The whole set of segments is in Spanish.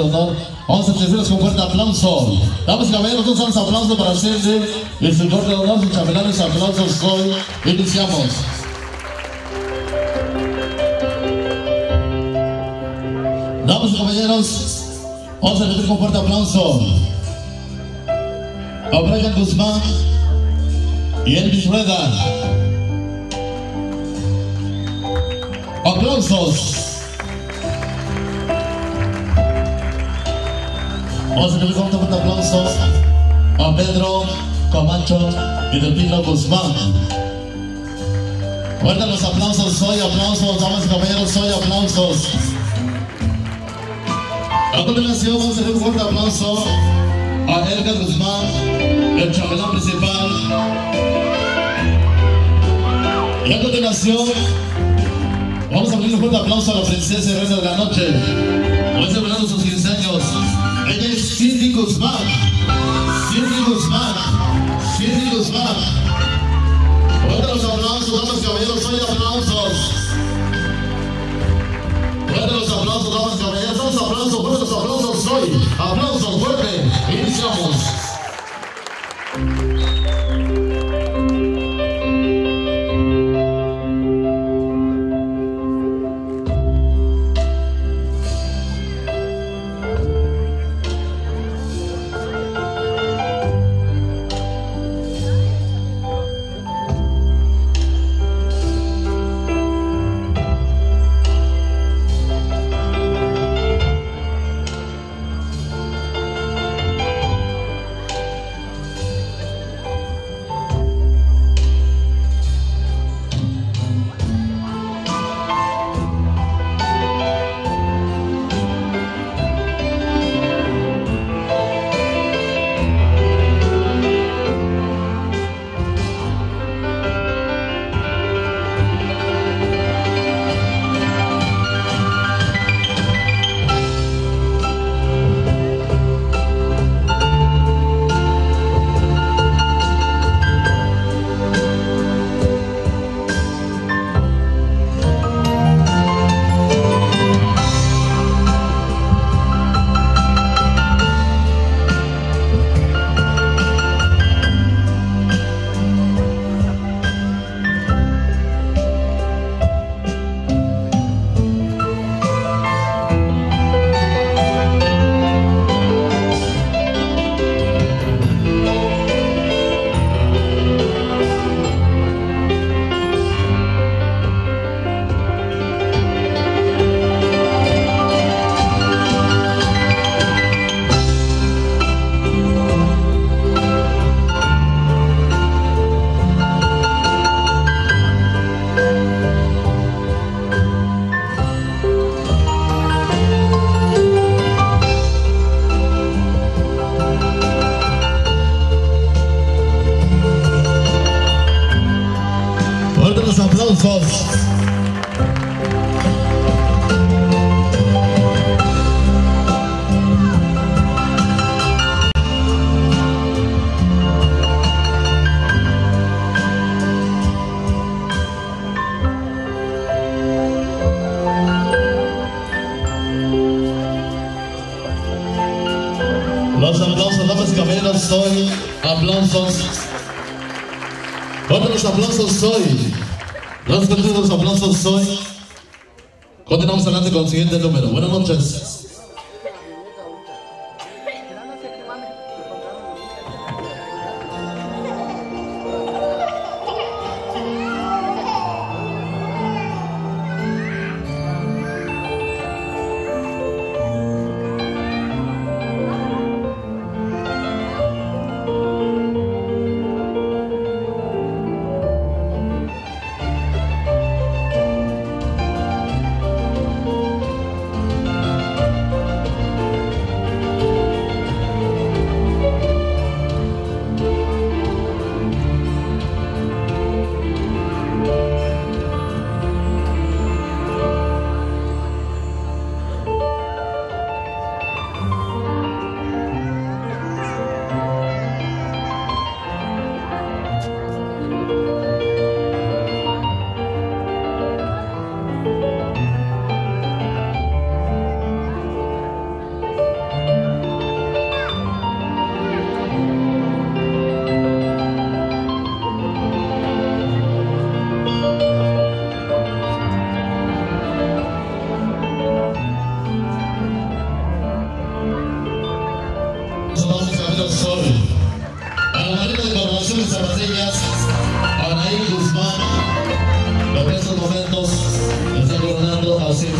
honor. Vamos a recibirlos con fuerte aplauso. Damas y caballeros, un fuerte aplauso para hacerle el corte de honor, sus chambelanes aplausos hoy. Iniciamos. Damas y caballeros, vamos a recibir con fuerte aplauso a Brian Guzmán y Elvis Rueda. Aplausos. Vamos a con un fuerte aplauso a Pedro Camacho y Delfino Guzmán. Fuerte los aplausos, soy aplausos, damas y caballeros, soy aplausos. A continuación vamos a hacer un fuerte aplauso a Edgar Guzmán, el chambelán principal. Y a continuación vamos a abrir un fuerte aplauso a la princesa y reina de la noche. Hoy celebrando sus 15 años. Ella es Cindy Guzmán. Cindy Guzmán. Cindy Guzmán. Fuerte los aplausos, damas y caballeros, soy aplausos. Fuerte los aplausos, damas y caballeros, aplausos, fuerte los aplausos hoy. Aplausos fuerte. Iniciamos. Aplausos. Los aplausos soy. Los aplausos soy. Continuamos adelante con el siguiente número. Buenas noches. Anaí Guzmán, en estos momentos está coronando a Cindy.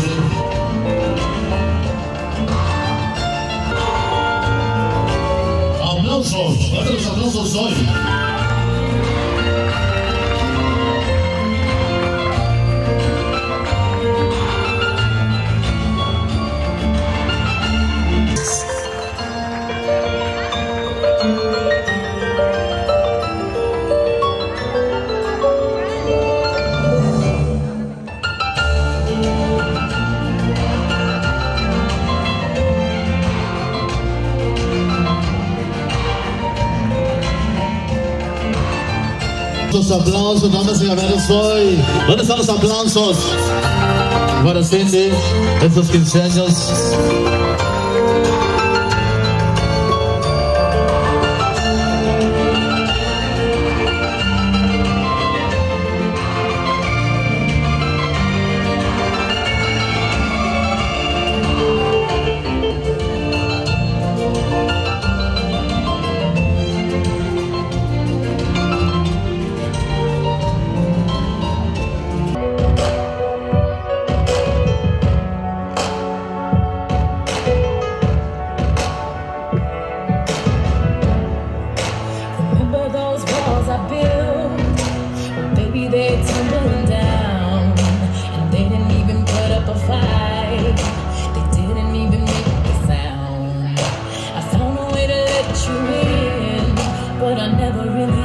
Aplausos, los aplausos hoy. Aplausos, damas y caballeros, hoy. ¿Dónde están los aplausos? Para Cindy, estos 15 años. Never really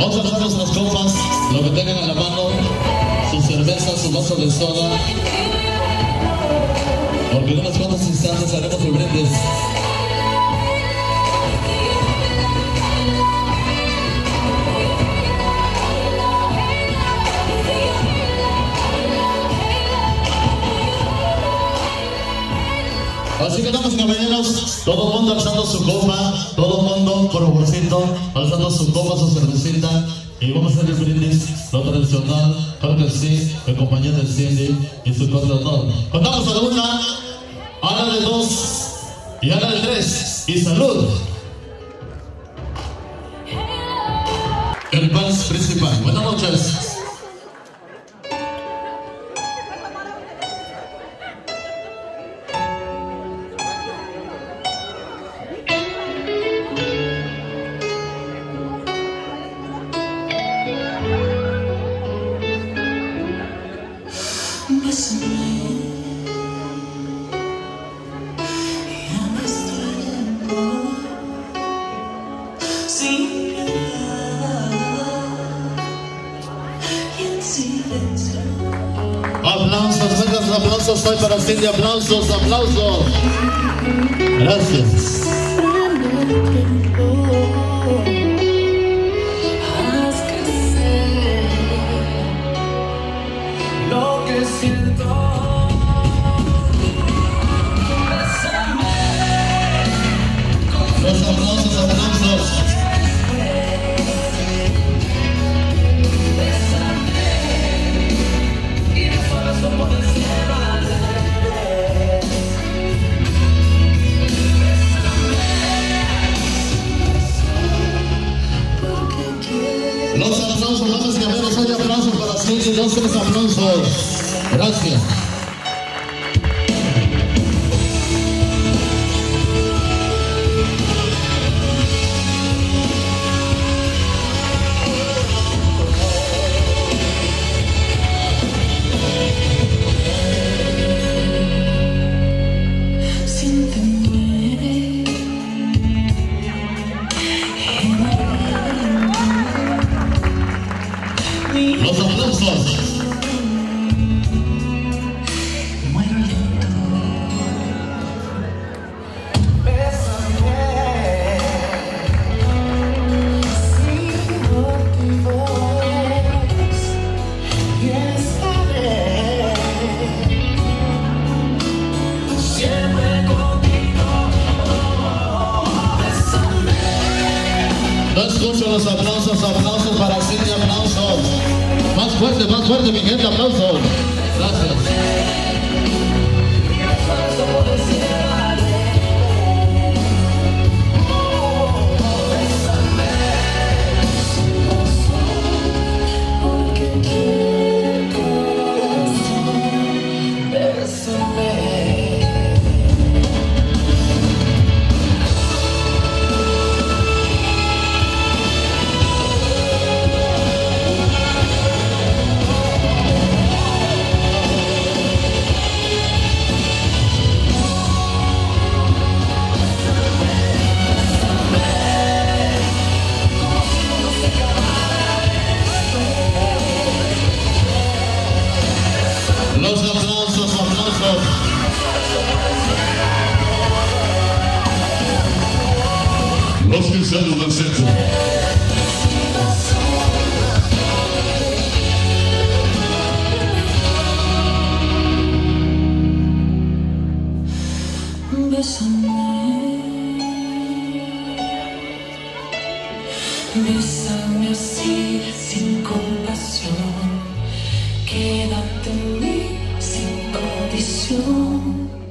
Vamos a pasarnos las copas, lo que tengan en la mano, su cerveza, su vaso de soda, porque en unos cuantos instantes haremos el brindis. Así que damas y caballeros, todo el mundo alzando su copa, todo el mundo por favorcito, alzando su copa, su cervecita, y vamos a hacer el brindis, lo tradicional, claro que sí, en compañía de Cindy y su contratón. Contamos a la una, a la de dos, y a la de tres, y salud. El vals principal. Buenas noches. Aplausos, vengan aplausos hoy para Cindy, aplausos, aplausos. Gracias. Los aplausos, aplausos. fuerte, más fuerte, mi gente, aplauso. Gracias. Los gusanos así, sin compasión. Quédate mí, sin condición.